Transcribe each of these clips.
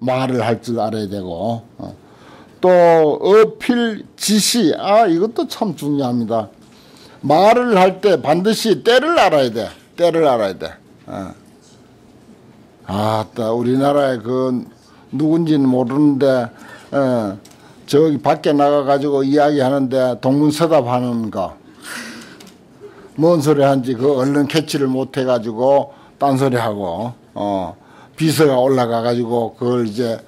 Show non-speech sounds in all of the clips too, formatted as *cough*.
말을 할 줄 알아야 되고 어. 또 어필 지시 아 이것도 참 중요합니다. 말을 할 때 반드시 때를 알아야 돼. 때를 알아야 돼. 어. 우리나라에 그 누군지는 모르는데 어, 저기 밖에 나가 가지고 이야기하는데 동문서답하는 거. 뭔 소리 한지 그 얼른 캐치를 못 해가지고 딴소리 하고 어 비서가 올라가 가지고 그걸 이제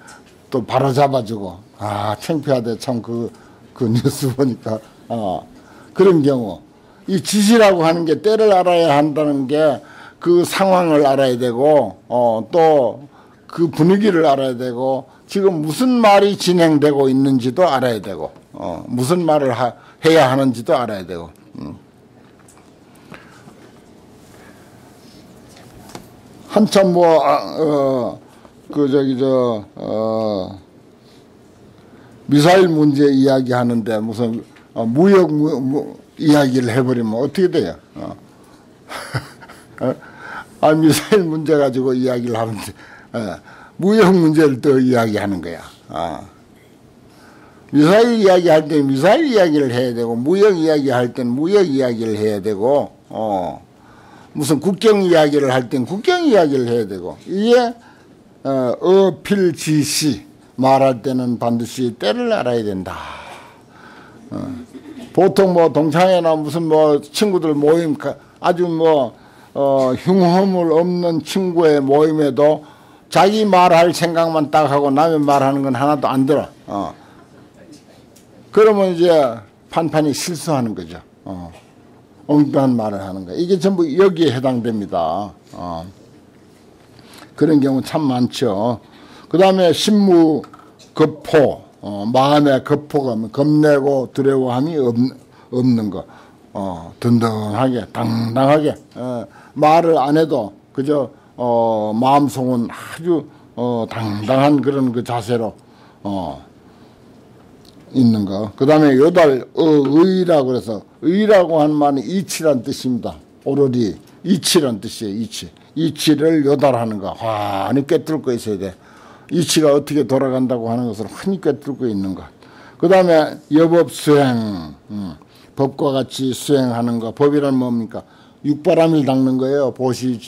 또 바로 잡아주고 아 창피하대 참그그 그 뉴스 보니까. 어 그런 경우. 이 지시라고 하는 게 때를 알아야 한다는 게 그 상황을 알아야 되고 어 또 그 분위기를 알아야 되고 지금 무슨 말이 진행되고 있는지도 알아야 되고 어 무슨 말을 하, 해야 하는지도 알아야 되고 한참 뭐, 아, 어, 그, 저기, 저, 어, 미사일 문제 이야기 하는데 무슨 어, 무역 무, 무, 이야기를 해버리면 어떻게 돼요? 어. *laughs* 어? 아, 미사일 문제 가지고 이야기를 하는데, 어, 무역 문제를 또 이야기하는 거야. 어. 미사일 이야기 할 때 미사일 이야기를 해야 되고, 무역 이야기 할 때는 무역 이야기를 해야 되고, 어. 무슨 국경 이야기를 할 땐 국경 이야기를 해야 되고 이게 어, 어필지시 말할 때는 반드시 때를 알아야 된다. 어. 보통 뭐 동창회나 무슨 뭐 친구들 모임 아주 뭐 어, 흉허물 없는 친구의 모임에도 자기 말할 생각만 딱 하고 남의 말하는 건 하나도 안 들어. 어. 그러면 이제 판판이 실수하는 거죠. 어. 엉뚱한 말을 하는 거예요. 이게 전부 여기에 해당됩니다. 어. 그런 경우 참 많죠. 그 다음에 신무 급포, 어, 마음의 급포가 뭐 겁내고 두려워함이 없, 없는 거. 어, 든든하게, 당당하게, 어, 말을 안 해도 그저, 어, 마음속은 아주, 어, 당당한 그런 그 자세로, 어, 있는 거. 그 다음에 요달 어, 의라고 그래서 의라고 하는 말은 이치란 뜻입니다. 오로리 이치란 뜻이에요. 이치. 이치를 요달하는 거. 환히 꿰뚫고 있어야 돼. 이치가 어떻게 돌아간다고 하는 것을 환히 꿰뚫고 있는 것. 그 다음에 여법 수행. 음. 법과 같이 수행하는 거. 법이란 뭡니까? 육바람일 닦는 거예요. 보시,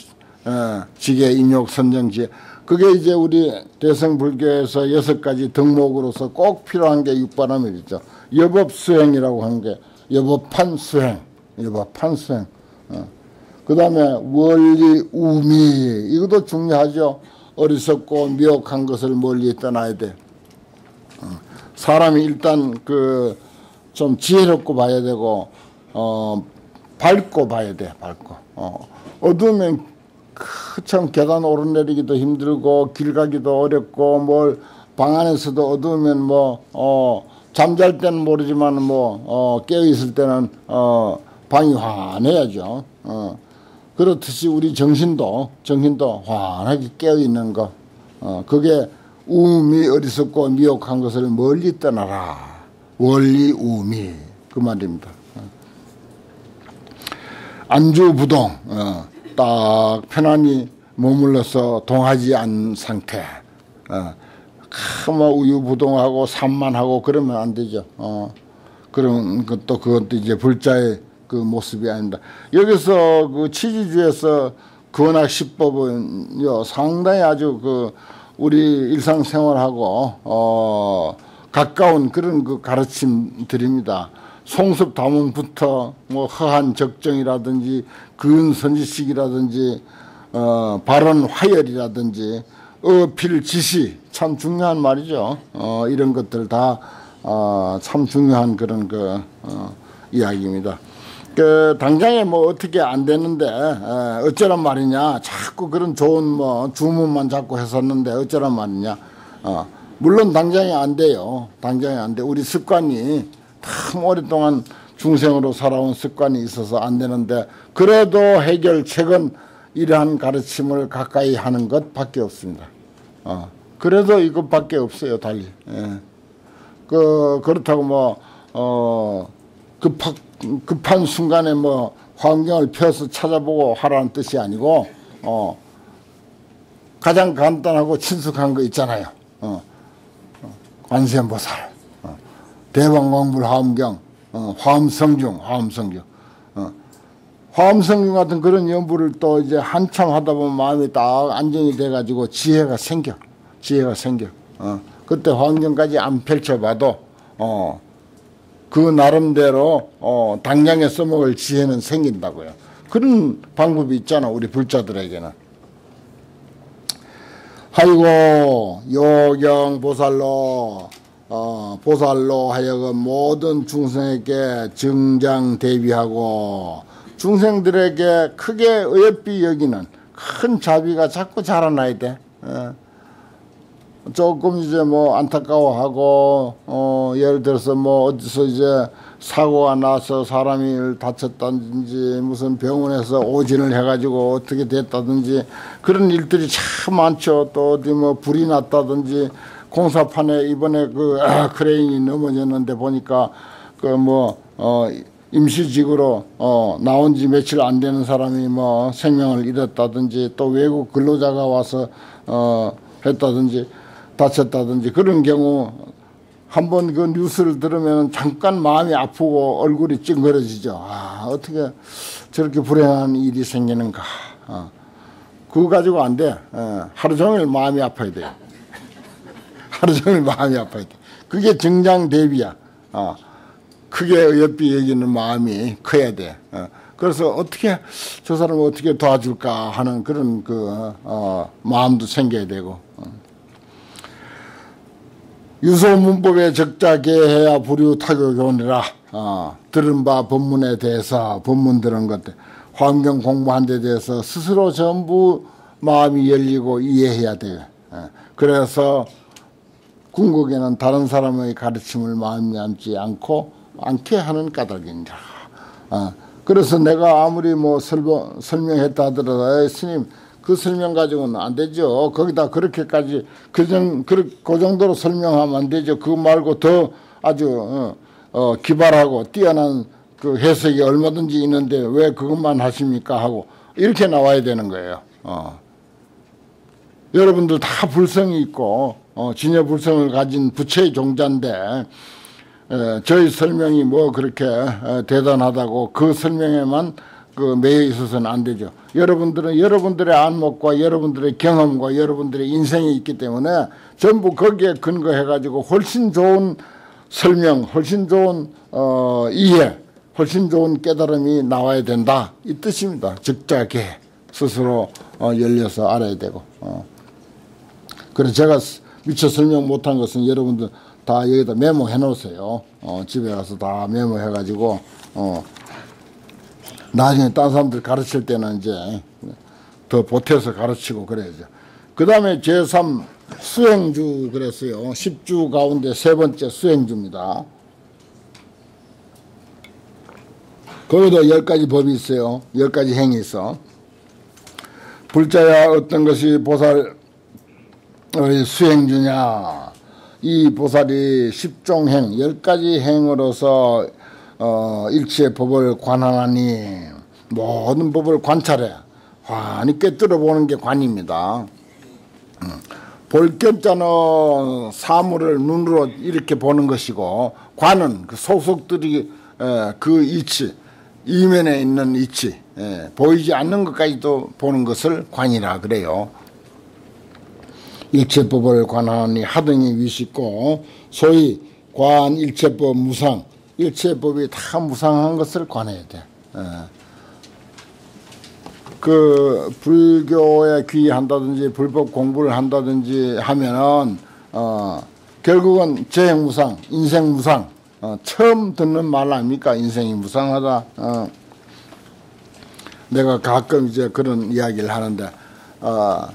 어, 지계, 인욕, 선정지혜. 그게 이제 우리 대성불교에서 여섯 가지 덕목으로서 꼭 필요한 게 육바람일이죠. 여법 수행이라고 하는 게 여법판 수행, 여법판 수행. 어. 그 다음에 원리 우미 이것도 중요하죠. 어리석고 미혹한 것을 멀리 떠나야 돼. 어. 사람이 일단 그 좀 지혜롭고 봐야 되고 어 밝고 봐야 돼 밝고 어 어두우면 참 계단 오르내리기도 힘들고 길 가기도 어렵고 뭘 방 안에서도 어두우면 뭐 어 잠잘 때는 모르지만 뭐 어 깨어 있을 때는 어 방이 환해야죠. 어 그렇듯이 우리 정신도 정신도 환하게 깨어 있는 거. 어 그게 우미 어리석고 미혹한 것을 멀리 떠나라. 원리 우미 그 말입니다. 어. 안주부동 어. 딱 편안히 머물러서 동하지 않은 상태. 어. 뭐 우유부동하고 산만하고 그러면 안 되죠. 어. 그런 것도 그것도 이제 불자의 그 모습이 아닙니다. 여기서 그 치지주에서 근학 시법은요 상당히 아주 그 우리 일상생활하고 어 가까운 그런 그 가르침들입니다. 송습 다문부터 뭐 허한 적정이라든지 근선지식이라든지 어, 발언 화열이라든지 어필 지시 참 중요한 말이죠. 어, 이런 것들 다참 어, 중요한 그런 그 어, 이야기입니다. 그 당장에 뭐 어떻게 안 되는데 어, 어쩌란 말이냐 자꾸 그런 좋은 뭐 주문만 자꾸 했었는데 어쩌란 말이냐 어, 물론 당장에 안 돼요 당장에 안 돼 우리 습관이 참 오랫동안 중생으로 살아온 습관이 있어서 안 되는데 그래도 해결책은 이러한 가르침을 가까이 하는 것밖에 없습니다. 어, 그래도 이것밖에 없어요 달리. 예. 그 그렇다고 뭐 어, 급한 급한 순간에 뭐 환경을 펴서 찾아보고 하라는 뜻이 아니고 어, 가장 간단하고 친숙한 거 있잖아요. 어, 어, 관세음보살, 어, 대왕광불 화엄경, 어, 화엄성중, 화엄성중, 어, 화엄성중 같은 그런 연부를 또 이제 한참 하다 보면 마음이 딱 안정이 돼가지고 지혜가 생겨, 지혜가 생겨. 어, 그때 화엄경까지 안 펼쳐봐도 어, 그 나름대로 어, 당장에 써먹을 지혜는 생긴다고요. 그런 방법이 있잖아 우리 불자들에게는. 아이고 요경 보살로 어, 보살로 하여금 모든 중생에게 증장 대비하고 중생들에게 크게 어여삐 여기는 큰 자비가 자꾸 자라나야 돼. 어. 조금 이제 뭐 안타까워하고 어 예를 들어서 뭐 어디서 이제 사고가 나서 사람이 다쳤다든지 무슨 병원에서 오진을 해가지고 어떻게 됐다든지 그런 일들이 참 많죠. 또 어디 뭐 불이 났다든지 공사판에 이번에 그 아, 크레인이 넘어졌는데 보니까 그뭐 어 임시직으로 어 나온 지 며칠 안 되는 사람이 뭐 생명을 잃었다든지 또 외국 근로자가 와서 어 했다든지 다쳤다든지 그런 경우 한번 그 뉴스를 들으면 잠깐 마음이 아프고 얼굴이 찡그러지죠. 아, 어떻게 저렇게 불행한 일이 생기는가. 어. 그거 가지고 안 돼. 어. 하루 종일 마음이 아파야 돼. 하루 종일 마음이 아파야 돼. 그게 정장 대비야. 어. 크게 어여삐 여기는 마음이 커야 돼. 어. 그래서 어떻게 저 사람을 어떻게 도와줄까 하는 그런 그 어, 마음도 생겨야 되고. 어. 유소 문법에 적자계해야 불유 타교교원이라 어, 들은 바 법문에 대해서 법문 들은 것들 환경 공부한 데 대해서 스스로 전부 마음이 열리고 이해해야 돼요. 어, 그래서 궁극에는 다른 사람의 가르침을 마음에 않고 않게 하는 까닭입니다. 어, 그래서 내가 아무리 뭐 설명, 설명했다 하더라도 스님 그 설명 가지고는 안 되죠. 거기다 그렇게까지 그, 정, 그, 그 정도로 설명하면 안 되죠. 그거 말고 더 아주 어, 어, 기발하고 뛰어난 그 해석이 얼마든지 있는데 왜 그것만 하십니까 하고 이렇게 나와야 되는 거예요. 어. 여러분들 다 불성이 있고 어, 진여 불성을 가진 부처의 종자인데 에, 저희 설명이 뭐 그렇게 에, 대단하다고 그 설명에만 그 매여 있어서는 안 되죠. 여러분들은 여러분들의 안목과 여러분들의 경험과 여러분들의 인생이 있기 때문에 전부 거기에 근거해가지고 훨씬 좋은 설명, 훨씬 좋은 어, 이해, 훨씬 좋은 깨달음이 나와야 된다 이 뜻입니다. 적자게 스스로 어, 열려서 알아야 되고. 어. 그래서 제가 미처 설명 못한 것은 여러분들 다 여기다 메모해 놓으세요. 어, 집에 가서 다 메모해 가지고 어, 나중에 딴 사람들 가르칠 때는 이제 더 보태서 가르치고 그래야죠. 그 다음에 제3 수행주 그랬어요. 10주 가운데 세 번째 수행주입니다. 거기도 열 가지 법이 있어요. 열 가지 행이 있어. 불자야 어떤 것이 보살의 수행주냐. 이 보살이 십종행, 열 가지 행으로서 어, 일체의 법을 관하나니 모든 법을 관찰해 환히 꿰뚫어 보는 게 관입니다. 음. 볼견자는 사물을 눈으로 이렇게 보는 것이고 관은 그 소속들이 에, 그 이치 이면에 있는 이치 에, 보이지 않는 것까지도 보는 것을 관이라 그래요. 일체법을 관하니 하등이 위식고 소위 관 일체법 무상 일체법이 다 무상한 것을 관해야 돼. 예. 그 불교에 귀한다든지 불법 공부를 한다든지 하면은 어 결국은 재행 무상, 인생 무상 어 처음 듣는 말 아닙니까? 인생이 무상하다. 어 내가 가끔 이제 그런 이야기를 하는데 어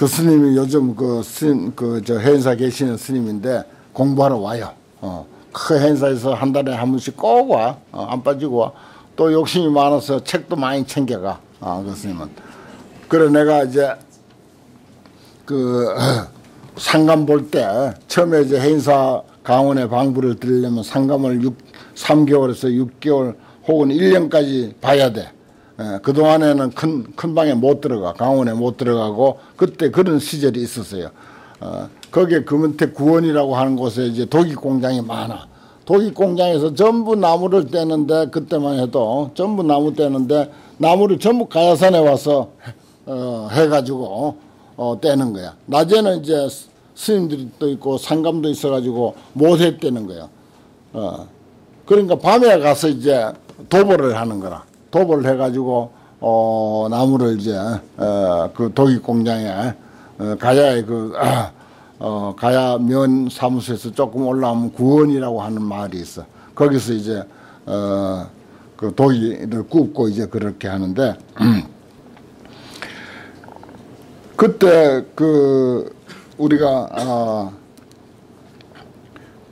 그 스님이 요즘 그 스님 그저 해인사 계시는 스님인데 공부하러 와요. 어 그 행사에서 한 달에 한 번씩 꼭 와. 어, 안 빠지고 와. 또 욕심이 많아서 책도 많이 챙겨가. 아, 교수님은. 그래 내가 이제 그 *clears throat* 상감 볼 때 처음에 이제 행사 강원에 방부를 드리려면 상감을 6, 3개월에서 6개월 혹은 1년까지 봐야 돼. 예, 그동안에는 큰, 큰 방에 못 들어가. 강원에 못 들어가고 그때 그런 시절이 있었어요. 어, 거기에 금은택 구원이라고 하는 곳에 이제 독일 공장이 많아. 독일 공장에서 전부 나무를 떼는데 그때만 해도 전부 나무 떼는데 나무를 전부 가야산에 와서 어, 해가지고 어, 떼는 거야. 낮에는 이제 스님들도 있고 상감도 있어가지고 못해 떼는 거야. 어. 그러니까 밤에 가서 이제 도보를 하는 거라. 도보를 해가지고 어, 나무를 이제 어, 그 독일 공장에 어, 가야에 그 아, 어, 가야 면 사무소에서 조금 올라오면 구원이라고 하는 마을이 있어. 거기서 이제 어, 그 독일을 굽고 이제 그렇게 하는데 *clears throat* 그때 그 우리가 어,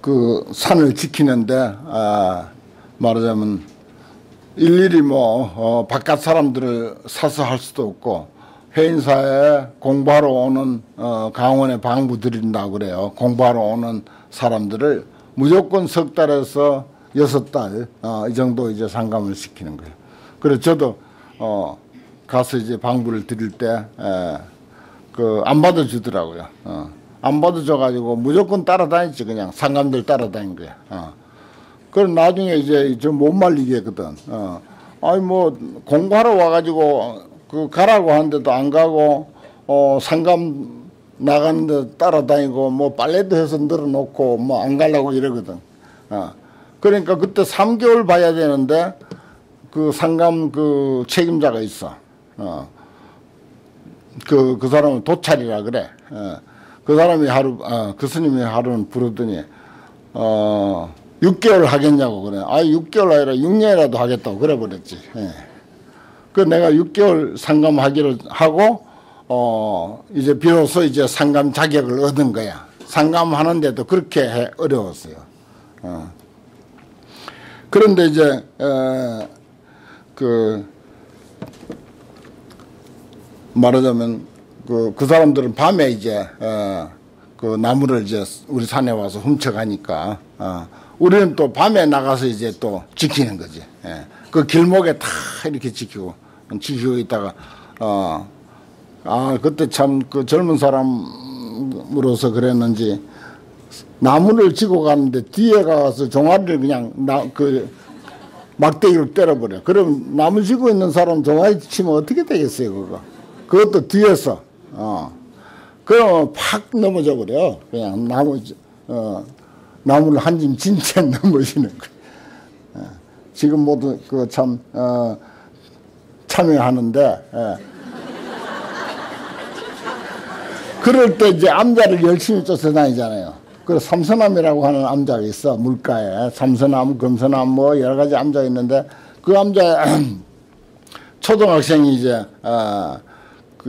그 산을 지키는데 아, 말하자면 일일이 뭐 어, 바깥 사람들을 사서 할 수도 없고 해인사에 공부하러 오는 어, 강원에 방부 드린다고 그래요. 공부하러 오는 사람들을 무조건 석 달에서 여섯 달이 어, 정도 이제 상감을 시키는 거예요. 그래서 저도 어, 가서 이제 방부를 드릴 때 그 안 받아주더라고요. 어. 안 받아줘가지고 무조건 따라다녔지 그냥 상감들 따라다닌 거야. 어. 그럼 나중에 이제 좀 못 말리게 했거든. 어. 아니 뭐 공부하러 와가지고 그 가라고 하는데도 안 가고 어 상감 나가는데 따라다니고 뭐 빨래도 해서 늘어놓고 뭐 안 가려고 이러거든. 어. 그러니까 그때 3개월 봐야 되는데 그 상감 그 책임자가 있어. 어. 그, 그 사람은 도찰이라 그래. 어. 그 사람이 하루, 어, 그 스님이 하루는 부르더니, 어, 6개월 하겠냐고 그래. 아, 6개월 아니라 6년이라도 하겠다고 그래 버렸지. 예. 그 내가 6개월 상감하기를 하고, 어, 이제 비로소 이제 상감 자격을 얻은 거야. 상감하는데도 그렇게 해, 어려웠어요. 어. 그런데 이제, 어, 그, 말하자면, 그, 그 사람들은 밤에 이제, 어, 그 나무를 이제 우리 산에 와서 훔쳐가니까, 어, 우리는 또 밤에 나가서 이제 또 지키는 거지. 예. 그 길목에 다 이렇게 지키고, 지키고 있다가, 어, 아, 그때 참 그 젊은 사람으로서 그랬는지, 나무를 지고 가는데 뒤에 가서 종아리를 그냥 나, 그, 막대기로 때려버려. 그럼 나무 지고 있는 사람 종아리 치면 어떻게 되겠어요, 그거? 그것도 뒤에서, 어. 그러면 팍 넘어져 버려. 그냥 나무, 어, 나무를 한짐 진짜 넘어지는 거예요. 어. 지금 모두 그 참, 어, 참여하는데, 예. 그럴 때 이제 암자를 열심히 쫓아다니잖아요. 그 삼선암이라고 하는 암자가 있어 물가에 삼선암, 금선암 뭐 여러 가지 암자가 있는데 그 암자 *clears throat* 초등학생이 이제 어, 그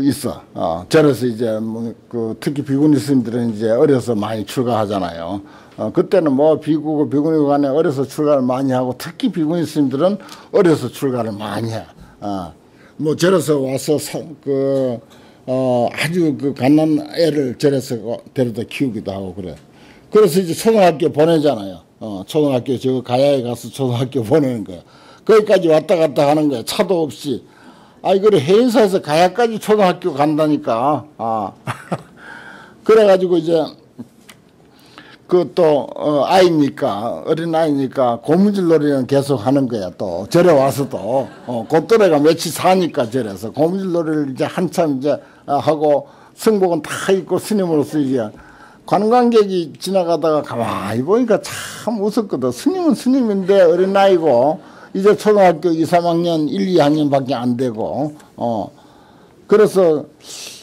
있어. 어, 저래서 이제 뭐 그 특히 비구니 스님들은 이제 어려서 많이 출가하잖아요. 어, 그때는 뭐 비구고 비구니 간에 어려서 출가를 많이 하고 특히 비구니 스님들은 어려서 출가를 많이 해. 어, 뭐 저래서 와서 사, 그 어, 아주 그 갓난 애를 저래서 데려다 키우기도 하고 그래. 그래서 이제 초등학교 보내잖아요. 어, 초등학교 저 가야에 가서 초등학교 보내는 거야. 거기까지 왔다 갔다 하는 거야. 차도 없이. 아이 그래 해인사에서 가야까지 초등학교 간다니까. 아. *laughs* 그래가지고 이제 그또 어, 아이니까 어린 아이니까 고무줄 놀이는 계속 하는 거야 또 절에 와서도 어, 곧또래가 며칠 사니까 절에서 고무줄 놀이를 이제 한참 이제 하고 성복은 다 입고 스님으로서 이제 관광객이 지나가다가 가만히 보니까 참 웃었거든. 스님은 스님인데 어린 나이고 이제 초등학교 2, 3학년, 1, 2학년밖에 안 되고 어 그래서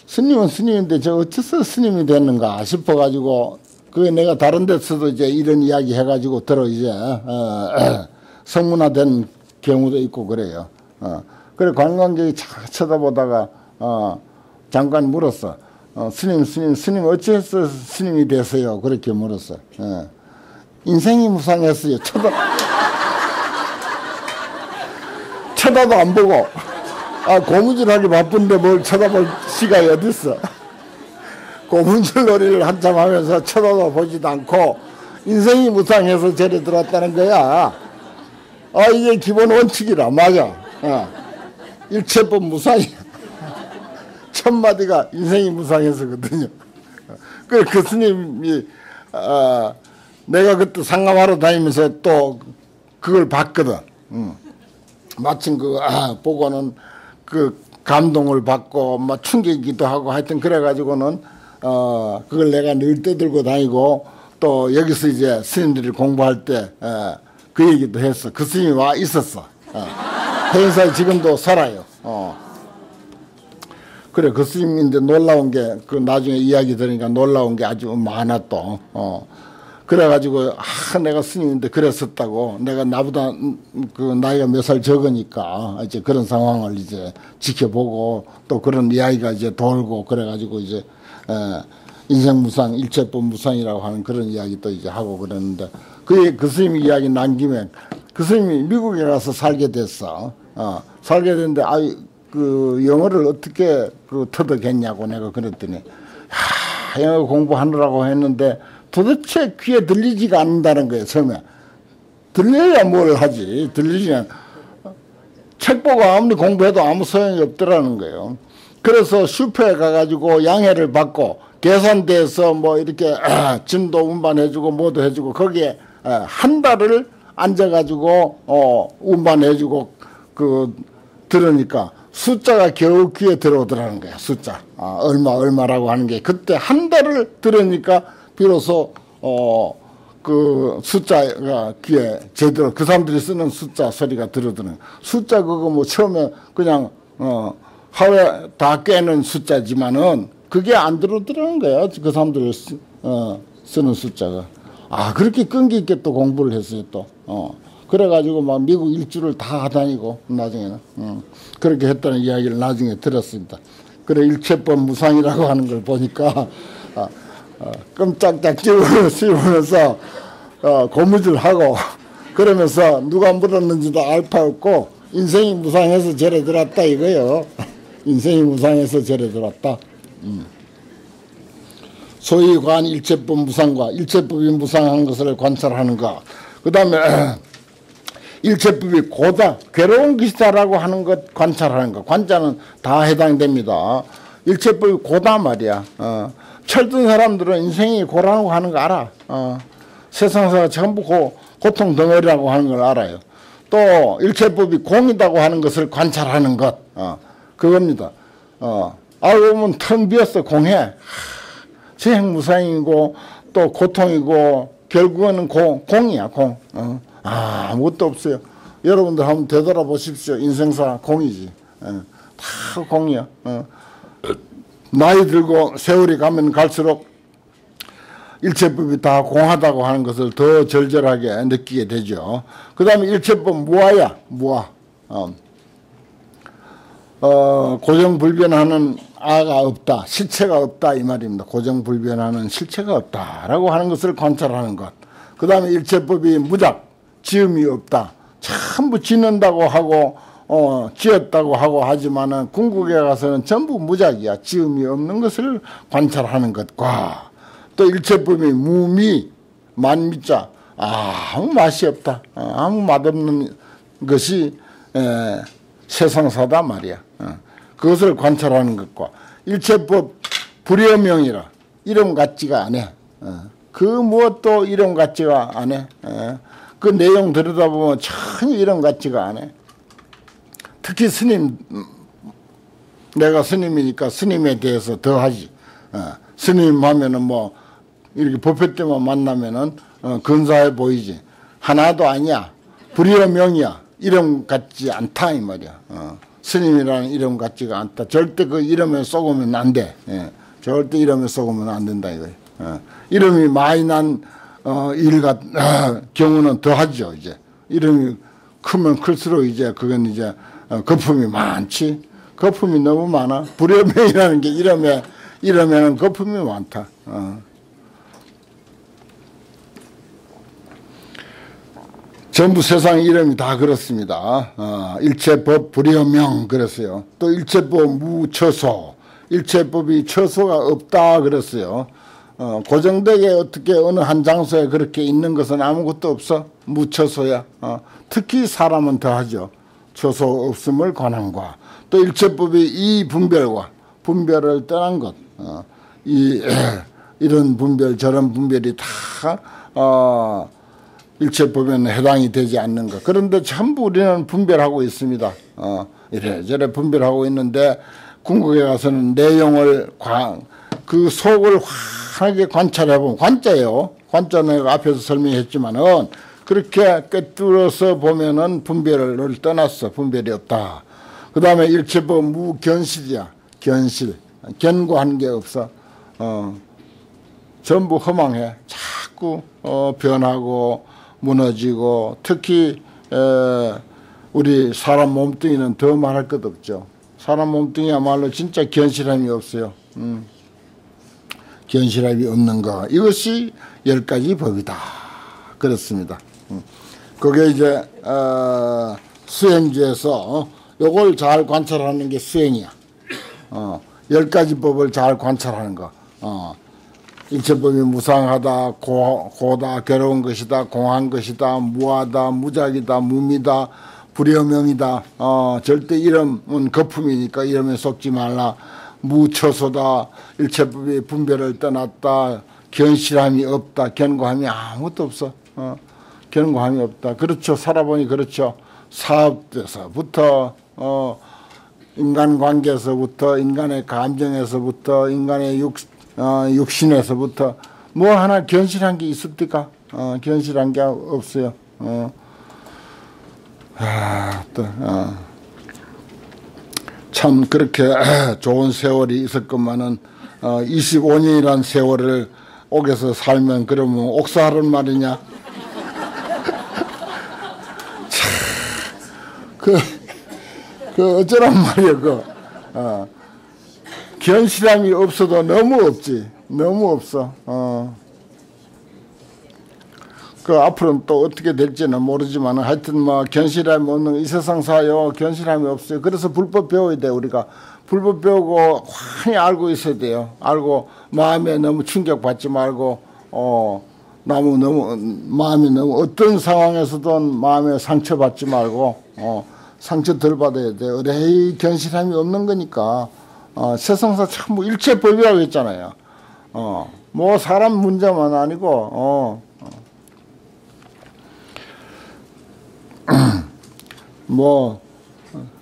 스님은 스님인데 저 어째서 스님이 됐는가 싶어가지고 그게 내가 다른 데서도 이제 이런 이야기 해가지고 들어 이제 어, *clears throat* 성문화된 경우도 있고 그래요. 어 그래 관광객이 쳐다보다가 어 잠깐 물었어. 어, 스님, 스님, 스님, 어찌해서 스님이 됐어요? 그렇게 물었어. 예. 인생이 무상했어요. 쳐다, 쳐다도 안 보고. 아, 고무줄 하기 바쁜데 뭘 쳐다볼 시간이 어딨어. 고무줄 놀이를 한참 하면서 쳐다도 보지도 않고, 인생이 무상해서 절에 들어왔다는 거야. 아, 이게 기본 원칙이라, 맞아. 어. 일체법 무상이야. 첫 마디가 인생이 무상해서거든요. 그, 그 스님이, 아, 내가 그때 상감하러 다니면서 또 그걸 봤거든. 응. 마침 그, 아, 보고는 그 감동을 받고, 막 충격이기도 하고 하여튼 그래가지고는, 어, 그걸 내가 늘 떠들고 다니고 또 여기서 이제 스님들이 공부할 때, 어, 그 얘기도 했어. 그 스님이 와 있었어. 어. 해인사에 지금도 살아요. 어. 그래 그 스님인데 놀라운 게 그 나중에 이야기 들으니까 놀라운 게 아주 많아 또. 어. 그래가지고 아 내가 스님인데 그랬었다고 내가 나보다 그 나이가 몇 살 적으니까 이제 그런 상황을 이제 지켜보고 또 그런 이야기가 이제 돌고 그래가지고 이제 에, 인생 무상 일체법 무상이라고 하는 그런 이야기도 이제 하고 그랬는데 그, 그 스님 이야기 난 김에 그 스님이 미국에 가서 살게 됐어. 어, 살게 됐는데, 아이, 그 영어를 어떻게 그 터득했냐고 내가 그랬더니, 하, 영어 공부하느라고 했는데 도대체 귀에 들리지가 않는다는 거예요, 처음에. 들려야 뭘 하지. 들리지는. 책 보고 아무리 공부해도 아무 소용이 없더라는 거예요. 그래서 슈퍼에 가가지고 양해를 받고 계산대에서 뭐 이렇게 짐도 운반해주고 뭐도 해주고 거기에 예, 한 달을 앉아가지고 어 운반해주고 그 들으니까 숫자가 겨우 귀에 들어오더라는 거야 숫자 아, 얼마 얼마라고 하는 게 그때 한 달을 들으니까 비로소 어 그 숫자가 귀에 제대로 그 사람들이 쓰는 숫자 소리가 들어드는 숫자 그거 뭐 처음에 그냥 어 하루에 다 깨는 숫자지만은 그게 안 들어들어는 거야 그 사람들 쓰, 어, 쓰는 숫자가 아 그렇게 끈기 있게 또 공부를 했어요 또. 어. 그래가지고 막 미국 일주를 다 다니고 나중에는 음. 그렇게 했다는 이야기를 나중에 들었습니다. 그래 일체법 무상이라고 하는 걸 보니까 아, 아, 끔짝짝 씹으면서 어, *laughs* 고무줄하고 그러면서 누가 물었는지도 알바 없고 인생이 무상해서 절에 들었다 이거요. *laughs* 인생이 무상해서 절에 들었다. 음. 소위 관 일체법 무상과 일체법이 무상한 것을 관찰하는 것. 그 다음에 *clears throat* 일체법이 고다, 괴로운 것이다라고 하는 것 관찰하는 것. 관자는 다 해당됩니다. 일체법이 고다 말이야. 어. 철든 사람들은 인생이 고라고 하는 거 알아. 어. 세상사가 전부 고, 고통 덩어리라고 하는 걸 알아요. 또 일체법이 공이다고 하는 것을 관찰하는 것. 어. 그겁니다. 어. 알고 보면 텅 비었어 공해. 재행무상이고 또 고통이고 결국은 공, 공이야 공. 어. 아, 아무것도 없어요. 여러분들 한번 되돌아보십시오. 인생사 공이지. 어. 다 공이야. 어. 나이 들고 세월이 가면 갈수록 일체법이 다 공하다고 하는 것을 더 절절하게 느끼게 되죠. 그 다음에 일체법 무아야, 무아. 어. 어, 고정불변하는 아가 없다, 실체가 없다 이 말입니다. 고정불변하는 실체가 없다라고 하는 것을 관찰하는 것. 그 다음에 일체법이 무작, 지음이 없다. 전부 짓는다고 하고 어, 지었다고 하고 하지만은 궁극에 가서는 전부 무작이야. 지음이 없는 것을 관찰하는 것과 또 일체법이 무미, 만미자, 아무 맛이 없다. 어, 아무 맛없는 것이 에, 세상사다 말이야. 어. 그것을 관찰하는 것과 일체법 불여명이라 이름 같지가 않아. 어. 그 무엇도 이름 같지가 않아. 어. 그 내용 들여다보면 전혀 이름 같지가 않아. 특히 스님, 내가 스님이니까 스님에 대해서 더 하지. 스님 하면은 뭐 이렇게 법회 때만 만나면은 근사해 보이지. 하나도 아니야. 불여명이야. 이름 같지 않다 이 말이야. 어. 스님이라는 이름 같지가 않다. 절대 그 이름에 쏘으면 안 돼. 예. 절대 이름에 쏘으면 안 된다 이거예요. 어. 이름이 많이 난 어, 일같 어, 경우는 더 하죠 이제. 이름이 크면 클수록 이제 그건 이제 어, 거품이 많지. 거품이 너무 많아. 불여명이라는 게 이름에 이름에는 거품이 많다. 어. 전부 세상 이름이 다 그렇습니다. 어, 일체법 불여명 그랬어요. 또 일체법 무처소, 일체법이 처소가 없다 그랬어요. 어, 고정되게 어떻게 어느 한 장소에 그렇게 있는 것은 아무것도 없어. 무처소야. 어, 특히 사람은 더하죠. 처소 없음을 관한과 또 일체법이 이 분별과 분별을 떠난 것. 어, 이 *clears throat* 이런 분별 저런 분별이 다 어, 일체법에는 해당이 되지 않는 것. 그런데 전부 우리는 분별하고 있습니다. 어, 이래저래 분별하고 있는데 궁극에 가서는 내용을 관, 그 속을 환하게 관찰해 보면 관자예요. 관자는 앞에서 설명했지만은 그렇게 꿰뚫어서 보면은 분별을 떠났어. 분별이 없다. 그 다음에 일체법 무견실이야. 견실. 견고한 게 없어. 어, 전부 허망해. 자꾸 어, 변하고 무너지고 특히 에, 우리 사람 몸뚱이는 더 말할 것 없죠. 사람 몸뚱이야말로 진짜 견실함이 없어요. 음. 견실함이 없는 거 이것이 열 가지 법이다. 그렇습니다. 음. 그게 이제 어, 수행주에서 어, 요걸 잘 관찰하는 게 수행이야. 어, 열 가지 법을 잘 관찰하는 거. 어. 일체법이 무상하다, 고, 고다, 괴로운 것이다, 공한 것이다, 무하다, 무작이다, 무미다, 불여명이다. 어, 절대 이름은 거품이니까 이름에 속지 말라. 무처소다, 일체법이 분별을 떠났다, 견실함이 없다, 견고함이 아무것도 없어. 어, 견고함이 없다. 그렇죠. 살아보니 그렇죠. 사업에서부터, 어, 인간관계에서부터, 인간의 감정에서부터, 인간의 육, 어, 육신에서부터 뭐 하나 견실한 게 있습니까? 어, 견실한 게 없어요. 어. 아, 또, 어. 참 그렇게 *clears throat* 좋은 세월이 있었건만은 어, 25년이란 세월을 옥에서 살면 그러면 옥사하는 말이냐? 그, 그 어쩌란 말이야 그. 어. 견실함이 없어도 너무 없지. 너무 없어. 어. 그 앞으로는 또 어떻게 될지는 모르지만 하여튼 뭐 견실함이 없는 이 세상 사요 견실함이 없어요. 그래서 불법 배워야 돼 우리가 불법 배우고 환히 알고 있어야 돼요. 알고 마음에 너무 충격 받지 말고 어 너무 너무 마음이 너무 어떤 상황에서도 마음에 상처 받지 말고 어 상처 덜 받아야 돼. 의뢰 견실함이 없는 거니까. 어, 세상사 참 일체 법이라고 했잖아요. 어, 뭐 사람 문제만 아니고 어, 어. *clears throat* 뭐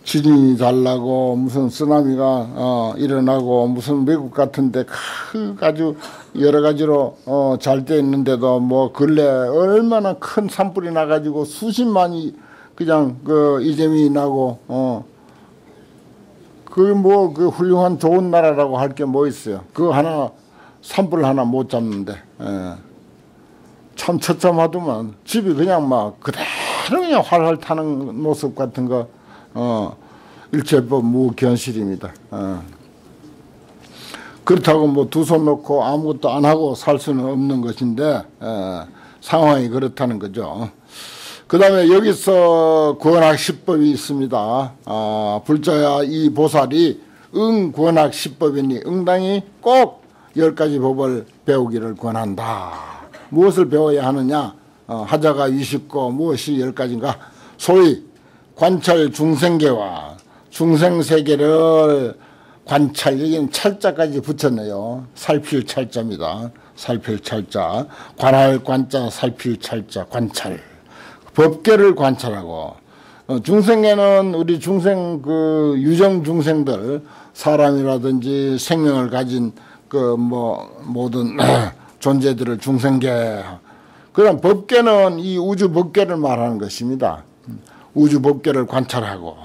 지진이 달라고 무슨 쓰나미가 어, 일어나고 무슨 미국 같은데 그 아주 여러 가지로 어, 잘돼 있는데도 뭐 근래 얼마나 큰 산불이 나가지고 수십만이 그냥 그 이재민이 나고 어, 그뭐그 뭐, 그 훌륭한 좋은 나라라고 할 게 뭐 있어요. 그 하나 산불 하나 못 잡는데 예. 참 처참하더만 집이 그냥 막 그대로 그냥 활활 타는 모습 같은 거 어, 일체법 무견실입니다. 어. 그렇다고 뭐 두 손 놓고 아무것도 안 하고 살 수는 없는 것인데 예. 상황이 그렇다는 거죠. 그 다음에 여기서 권학시법이 있습니다. 아, 불자야 이 보살이 응 권학시법이니 응당이 꼭 열 가지 법을 배우기를 권한다. 무엇을 배워야 하느냐? 어, 하자가 20고 무엇이 열 가지인가? 소위 관찰 중생계와 중생세계를 관찰, 여기는 찰자까지 붙였네요. 살필 찰자입니다. 살필 찰자. 관할 관자, 살필 찰자, 관찰. 법계를 관찰하고 어, 중생에는 우리 중생 그 유정 중생들 사람이라든지 생명을 가진 그 뭐 모든 *clears throat* 존재들을 중생계 그럼 법계는 이 우주 법계를 말하는 것입니다. 우주 법계를 관찰하고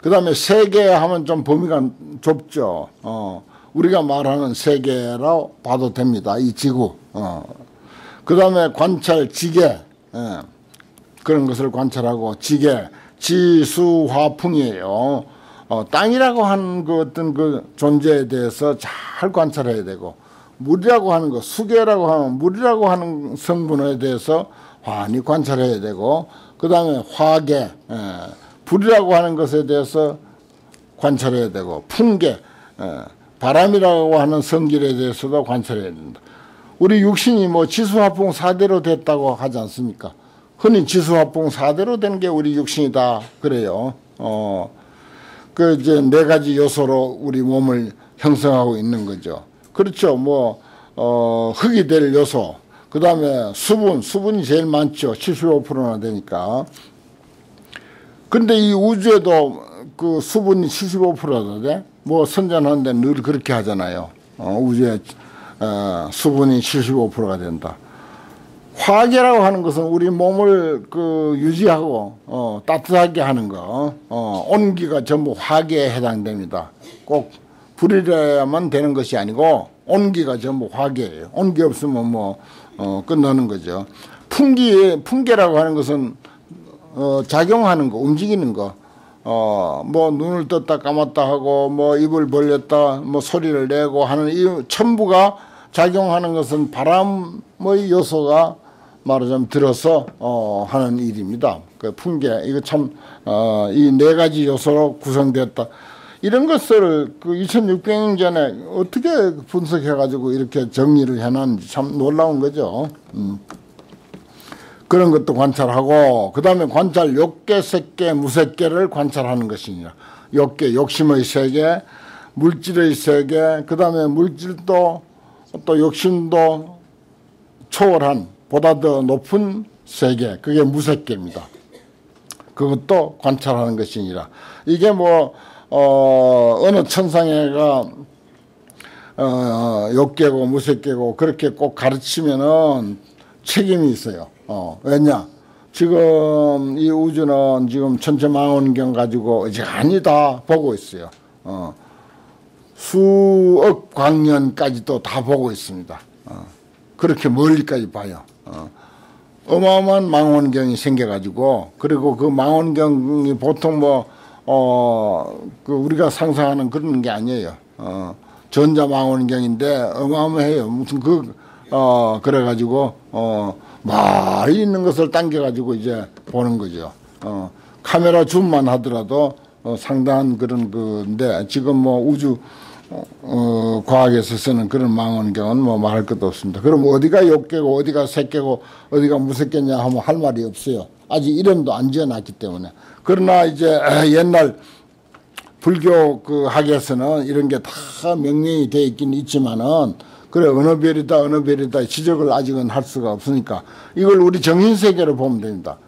그 다음에 세계 하면 좀 범위가 좁죠. 어, 우리가 말하는 세계라고 봐도 됩니다. 이 지구. 어. 그 다음에 관찰 지계. 예. 그런 것을 관찰하고 지계, 지수화풍이에요. 어, 땅이라고 하는 그 어떤 그 존재에 대해서 잘 관찰해야 되고 물이라고 하는 것, 수계라고 하는 물이라고 하는 성분에 대해서 환히 관찰해야 되고 그 다음에 화계, 에, 불이라고 하는 것에 대해서 관찰해야 되고 풍계, 에, 바람이라고 하는 성질에 대해서도 관찰해야 된다. 우리 육신이 뭐 지수화풍 사대로 됐다고 하지 않습니까? 흔히 지수화풍 사대로 된게 우리 육신이다 그래요. 어, 그 이제 네 가지 요소로 우리 몸을 형성하고 있는 거죠. 그렇죠. 뭐 어, 흙이 될 요소, 그 다음에 수분, 수분이 제일 많죠. 75%나 되니까. 근데 이 우주에도 그 수분이 75%나 돼? 뭐 선전하는데 늘 그렇게 하잖아요. 어, 우주에 어, 수분이 75%가 된다. 화계라고 하는 것은 우리 몸을 그 유지하고 어, 따뜻하게 하는 거, 어, 온기가 전부 화계에 해당됩니다. 꼭 불이라야만 되는 것이 아니고 온기가 전부 화계예요. 온기 없으면 뭐 어, 끝나는 거죠. 풍기 풍계라고 하는 것은 어, 작용하는 거, 움직이는 거. 어, 뭐 눈을 떴다 감았다 하고 뭐 입을 벌렸다 뭐 소리를 내고 하는 이 전부가 작용하는 것은 바람의 요소가 말하자면 들어서 어, 하는 일입니다. 그 풍계 이거 참 어, 이네 가지 요소로 구성되었다. 이런 것을 그 2600년 전에 어떻게 분석해 가지고 이렇게 정리를 해놨는지 참 놀라운 거죠. 음. 그런 것도 관찰하고 그 다음에 관찰 욕계, 색계, 무색계를 관찰하는 것이냐. 욕계, 욕심의 세계, 물질의 세계, 그 다음에 물질도 또 욕심도 초월한 보다 더 높은 세계 그게 무색계입니다. 그것도 관찰하는 것이니라. 이게 뭐 어, 어느 천상회가 어, 욕계고 무색계고 그렇게 꼭 가르치면은 책임이 있어요. 어, 왜냐? 지금 이 우주는 지금 천체망원경 가지고 이제 아니다 보고 있어요. 어, 수억 광년까지도 다 보고 있습니다. 어, 그렇게 멀리까지 봐요. 어, 어마어마한 망원경이 생겨가지고 그리고 그 망원경이 보통 뭐 어, 그 우리가 상상하는 그런 게 아니에요. 어, 전자 망원경인데 어마어마해요. 무슨 그, 어, 그래가지고, 어, 많이 있는 것을 당겨가지고 이제 보는 거죠. 어, 카메라 줌만 하더라도 어, 상당한 그런 건데 지금 뭐 우주 어, 어, 과학에서 쓰는 그런 망원경은 뭐 말할 것도 없습니다. 그럼 어디가 욕계고 어디가 새끼고 어디가 무색겠냐 하면 할 말이 없어요. 아직 이름도 안 지어놨기 때문에. 그러나 이제 *clears throat* 옛날 불교 그 학에서는 이런 게 다 명령이 되어 있긴 있지만은 그래 어느 별이다 어느 별이다 지적을 아직은 할 수가 없으니까 이걸 우리 정신 세계로 보면 됩니다.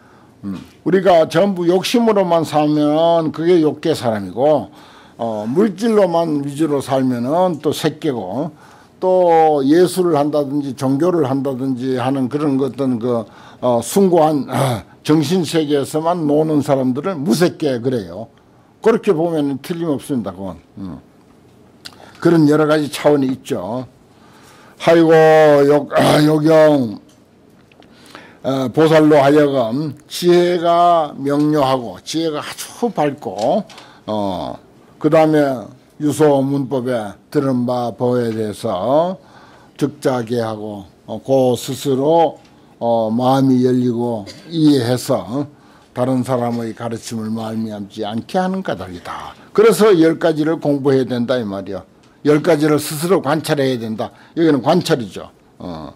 음. 우리가 전부 욕심으로만 살면 그게 욕계 사람이고 어, 물질로만 위주로 살면은 또 새끼고 또 예술을 한다든지 종교를 한다든지 하는 그런 것들은 그 어, 숭고한 어, 정신 세계에서만 노는 사람들을 무색계 그래요. 그렇게 보면 틀림없습니다. 그건. 음. 그런 여러 가지 차원이 있죠. 하이고 요, 요경 어, 보살로 하여금 지혜가 명료하고 지혜가 아주 밝고 어, 그 다음에 유소 문법에 들은 바 법에 대해서 적자게 하고 어, 그 스스로 어, 마음이 열리고 이해해서 다른 사람의 가르침을 말미암지 않게 하는 까닭이다. 그래서 열 가지를 공부해야 된다 이 말이야. 열 가지를 스스로 관찰해야 된다. 여기는 관찰이죠. 어.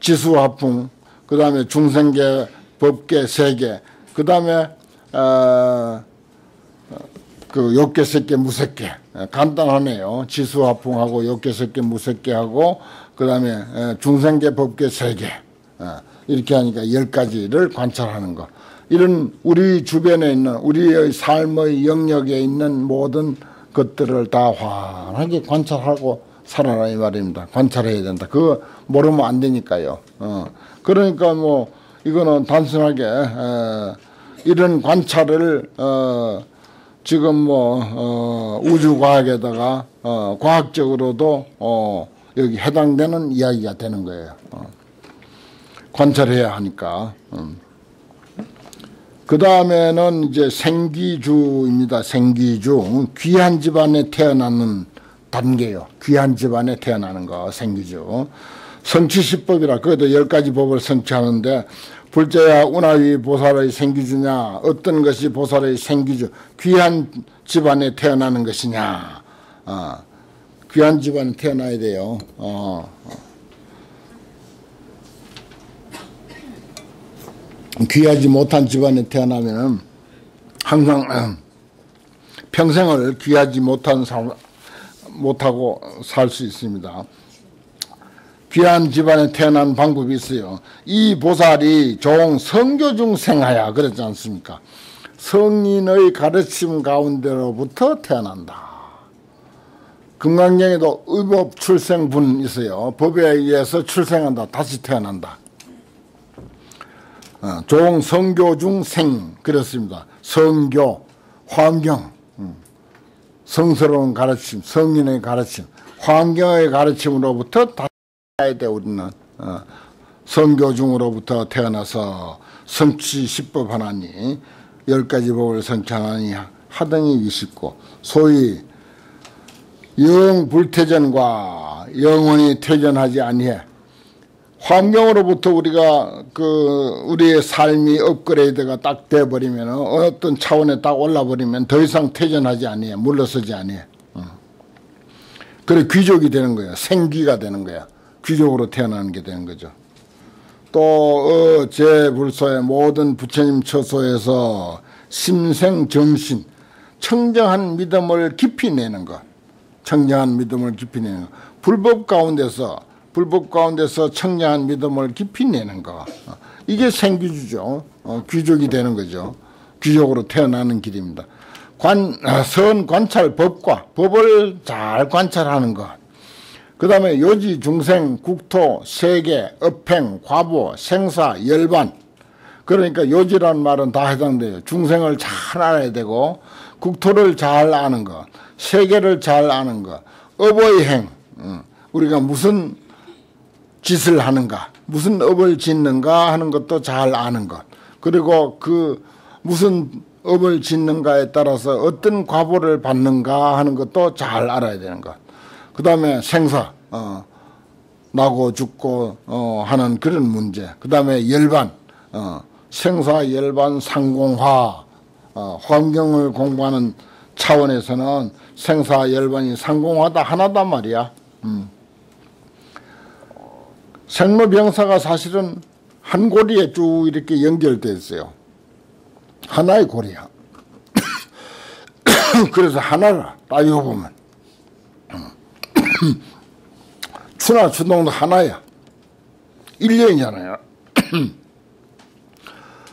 지수화풍, 그 다음에 중생계, 법계, 세계, 그 다음에 어, 그 욕계, 색계, 무색계 간단하네요. 지수화풍하고 색계, 무색계하고 그 다음에 중생계, 법계, 세계 이렇게 하니까 열 가지를 관찰하는 거. 이런 우리 주변에 있는 우리의 삶의 영역에 있는 모든 것들을 다 환하게 관찰하고 살아라 이 말입니다. 관찰해야 된다. 그거 모르면 안 되니까요. 어. 그러니까 뭐 이거는 단순하게 에, 이런 관찰을 어, 지금 뭐 어, 우주과학에다가 어, 과학적으로도 어, 여기 해당되는 이야기가 되는 거예요. 어. 관찰해야 하니까. 음. 그 다음에는 이제 생기주입니다. 생기주. 귀한 집안에 태어나는 단계요. 귀한 집안에 태어나는 거, 생기주. 성취시법이라, 그것도 열 가지 법을 성취하는데, 불자야 운하위 보살의 생기주냐, 어떤 것이 보살의 생기주, 귀한 집안에 태어나는 것이냐, 어, 귀한 집안에 태어나야 돼요. 어. 귀하지 못한 집안에 태어나면 항상 어, 평생을 귀하지 못한 사, 못하고 살 수 있습니다. 귀한 집안에 태어난 방법이 있어요. 이 보살이 종 성교 중 생하야 그랬지 않습니까? 성인의 가르침 가운데로부터 태어난다. 금강경에도 의법 출생분 있어요. 법에 의해서 출생한다. 다시 태어난다. 어, 종 성교 중 생 그렇습니다. 성교 환경 음, 성스러운 가르침 성인의 가르침 환경의 가르침으로부터 다 야 돼 우리는. 어, 성교 중으로부터 태어나서 성취 십법 하나니 열 가지 법을 성취하나니 하등이 위십고 소위 영 불태전과 영원히 퇴전하지 아니해 환경으로부터 우리가 그 우리의 삶이 업그레이드가 딱 돼버리면 어떤 차원에 딱 올라버리면 더 이상 퇴전하지 아니해 물러서지 아니해. 어. 그래 귀족이 되는 거야 생귀가 되는 거야 귀족으로 태어나는 게 되는 거죠. 또제 어, 불소의 모든 부처님 처소에서 심생 정신 청정한 믿음을 깊이 내는 것 청량한 믿음을 깊이 내는 것 불법 가운데서 불법 가운데서 청량한 믿음을 깊이 내는 거 이게 생귀주죠. 어, 귀족이 되는 거죠. 귀족으로 태어나는 길입니다. 관, 아, 선 관찰 법과 법을 잘 관찰하는 것. 그 다음에 요지, 중생, 국토, 세계, 업행, 과보, 생사, 열반. 그러니까 요지라는 말은 다 해당돼요. 중생을 잘 알아야 되고, 국토를 잘 아는 것, 세계를 잘 아는 것, 업의 행, 우리가 무슨 짓을 하는가, 무슨 업을 짓는가 하는 것도 잘 아는 것. 그리고 그 무슨 업을 짓는가에 따라서 어떤 과보를 받는가 하는 것도 잘 알아야 되는 것. 그 다음에 생사, 어, 나고 죽고 어, 하는 그런 문제. 그 다음에 열반, 어, 생사 열반 상공화, 어, 환경을 공부하는 차원에서는 생사 열반이 상공화다 하나단 말이야. 음. 생로병사가 사실은 한 고리에 쭉 이렇게 연결되어 있어요. 하나의 고리야. *coughs* 그래서 하나라 따지고 보면 *clears throat* 추나 추동도 하나야. 1년이잖아요. *clears throat*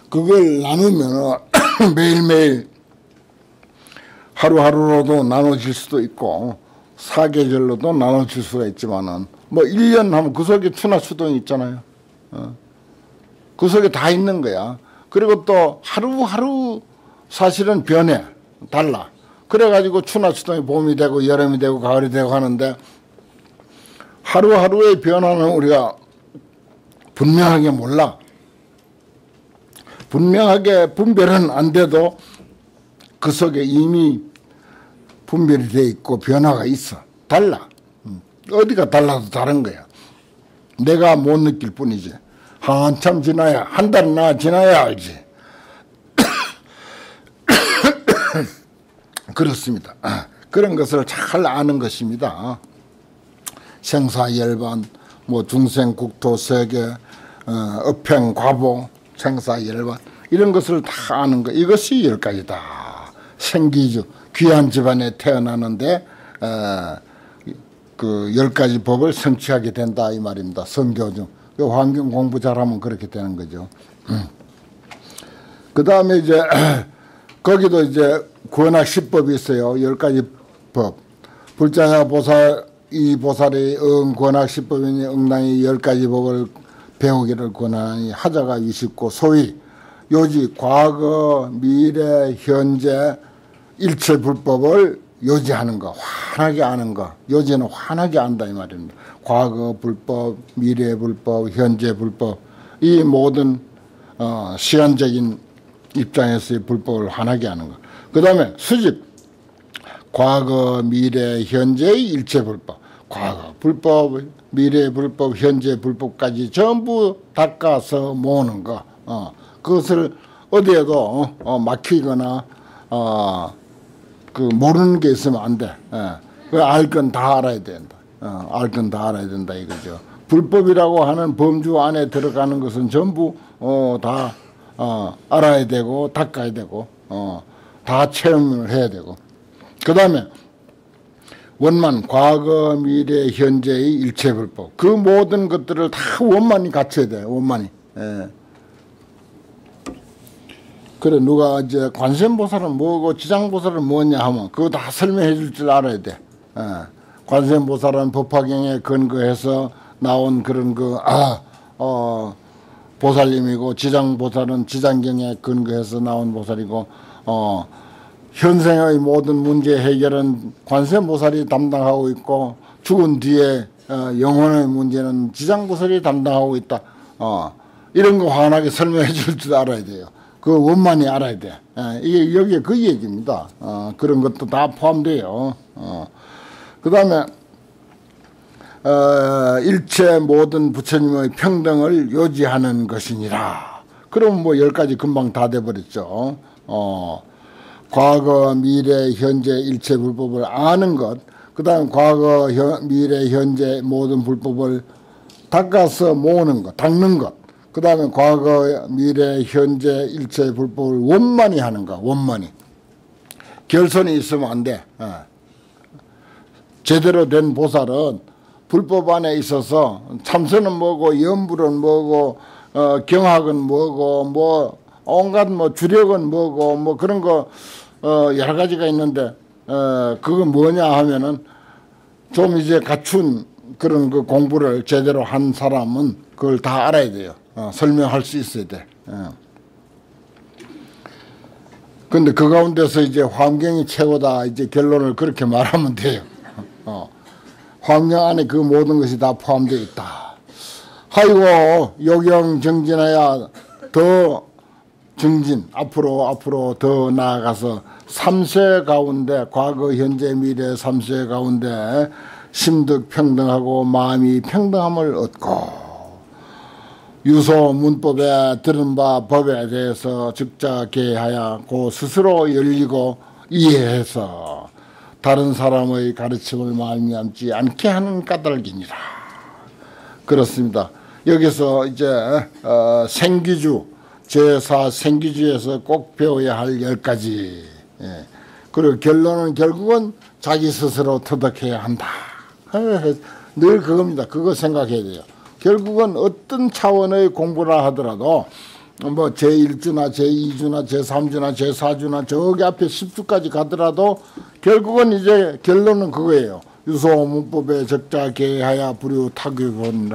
그걸 나누면 *clears throat* 매일매일 하루하루로도 나눠질 수도 있고 사계절로도 나눠질 수가 있지만은 뭐 1년 하면 그 속에 추나 추동이 있잖아요. 어. 그 속에 다 있는 거야. 그리고 또 하루하루 사실은 변해. 달라. 그래가지고 추나 추동이 봄이 되고 여름이 되고 가을이 되고 하는데 하루하루의 변화는 우리가 분명하게 몰라. 분명하게 분별은 안 돼도 그 속에 이미 분별이 돼 있고 변화가 있어. 달라. 음. 어디가 달라도 다른 거야. 내가 못 느낄 뿐이지. 한참 지나야 한 달이나 지나야 알지. *coughs* 그렇습니다. 그런 것을 잘 아는 것입니다. 생사열반, 뭐 중생국토 세계, 어, 업행 과보, 생사열반 이런 것을 다 아는 것 이것이 열 가지다. 생기주 귀한 집안에 태어나는데 어, 그열 가지 법을 성취하게 된다 이 말입니다. 성교 중 그 환경 공부 잘하면 그렇게 되는 거죠. 음. 그 다음에 이제 *clears throat* 거기도 이제 구원학 십법이 있어요. 열 가지 법. 불자야 보살 이 보살의 응 권학 십법이니 응당이 열 가지 법을 배우기를 권하니 하자가 위십고 소위 요지 과거 미래 현재 일체 불법을 요지하는 거 환하게 아는 거 요지는 환하게 안다 이 말입니다. 과거 불법, 미래 불법, 현재 불법 이 모든 어, 시간적인 입장에서의 불법을 환하게 하는 것. 그 다음에 수집 과거, 미래, 현재의 일체 불법 과거 불법, 미래 불법, 현재 불법까지 전부 닦아서 모으는 거. 어, 그것을 어디에도 어, 어 막히거나 어, 그 모르는 게 있으면 안 돼. 예. 그 알건 다 알아야 된다. 어, 알건 다 알아야 된다 이거죠. 불법이라고 하는 범주 안에 들어가는 것은 전부 어, 다 어, 알아야 되고 닦아야 되고 어, 다 체험을 해야 되고 그 다음에 원만 과거 미래 현재의 일체불법 그 모든 것들을 다 원만히 갖춰야 돼 원만히 예. 그래 누가 이제 관세음보살은 뭐고 지장보살은 뭐냐 하면 그거 다 설명해 줄 줄 알아야 돼 예. 관세음보살은 법화경에 근거해서 나온 그런 그 아 어, 보살님이고 지장보살은 지장경에 근거해서 나온 보살이고 어 현생의 모든 문제 해결은 관세음보살이 담당하고 있고 죽은 뒤에 어, 영혼의 문제는 지장보살이 담당하고 있다. 어, 이런 거 환하게 설명해 줄 줄 알아야 돼요. 그 원만히 알아야 돼. 예, 이게 여기에 그 얘기입니다. 어, 그런 것도 다 포함돼요. 어. 그 다음에 어, 일체 모든 부처님의 평등을 요지하는 것이니라. 그럼 뭐 열 가지 금방 다 돼버렸죠. 어. 과거, 미래, 현재 일체 불법을 아는 것, 그 다음 과거, 현, 미래, 현재 모든 불법을 닦아서 모으는 것, 닦는 것, 그 다음에 과거, 미래, 현재 일체 불법을 원만히 하는 것, 원만히. 결선이 있으면 안 돼. 어. 제대로 된 보살은 불법 안에 있어서 참선은 뭐고, 염불은 뭐고, 어, 경학은 뭐고, 뭐, 온갖 뭐 주력은 뭐고 뭐 그런 거 어, 여러 가지가 있는데 어, 그거 뭐냐 하면은 좀 이제 갖춘 그런 그 공부를 제대로 한 사람은 그걸 다 알아야 돼요. 어, 설명할 수 있어야 돼. 어. 근데 그 가운데서 이제 환경이 최고다 이제 결론을 그렇게 말하면 돼요. 어. 환경 안에 그 모든 것이 다 포함되어 있다. 하이고 요경 정진하여 더 증진 앞으로 앞으로 더 나아가서 삼세 가운데 과거 현재 미래 삼세 가운데 심득 평등하고 마음이 평등함을 얻고 유소 문법에 들은 바 법에 대해서 즉자 개하여 고 스스로 열리고 이해해서 다른 사람의 가르침을 말미암지 않게 하는 까닭이니라 그렇습니다. 여기서 이제 어, 생기주 제사 생기주에서 꼭 배워야 할 열 가지. 예. 그리고 결론은 결국은 자기 스스로 터득해야 한다. 늘 그겁니다. 그거 생각해야 돼요. 결국은 어떤 차원의 공부라 하더라도 뭐 제1주나 제2주나 제3주나 제4주나 저기 앞에 10주까지 가더라도 결국은 이제 결론은 그거예요. 유소 문법에 적자 개하야 불유 타격은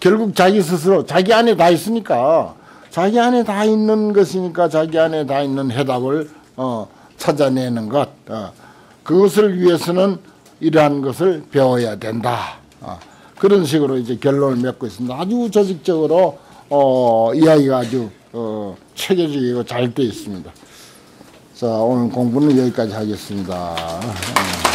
결국 자기 스스로 자기 안에 다 있으니까 자기 안에 다 있는 것이니까 자기 안에 다 있는 해답을 어, 찾아내는 것 어, 그것을 위해서는 이러한 것을 배워야 된다. 어, 그런 식으로 이제 결론을 맺고 있습니다. 아주 조직적으로 어, 이야기가 아주 어, 체계적이고 잘 되어 있습니다. 자 오늘 공부는 여기까지 하겠습니다. 어.